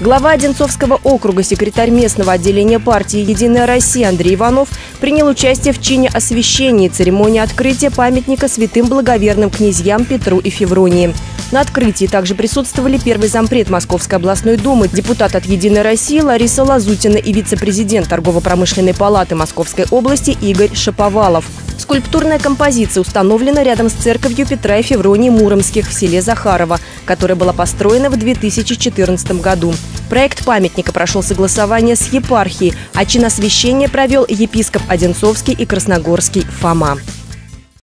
Глава Одинцовского округа, секретарь местного отделения партии «Единая Россия» Андрей Иванов принял участие в чине освящения церемонии открытия памятника святым благоверным князьям Петру и Февронии. На открытии также присутствовали первый зампред Московской областной думы, депутат от «Единой России» Лариса Лазутина и вице-президент Торгово-промышленной палаты Московской области Игорь Шаповалов. Скульптурная композиция установлена рядом с церковью Петра и Февронии Муромских в селе Захарова, которая была построена в 2014 году. Проект памятника прошел согласование с епархией, а чин освящения провел епископ Одинцовский и Красногорский Фома.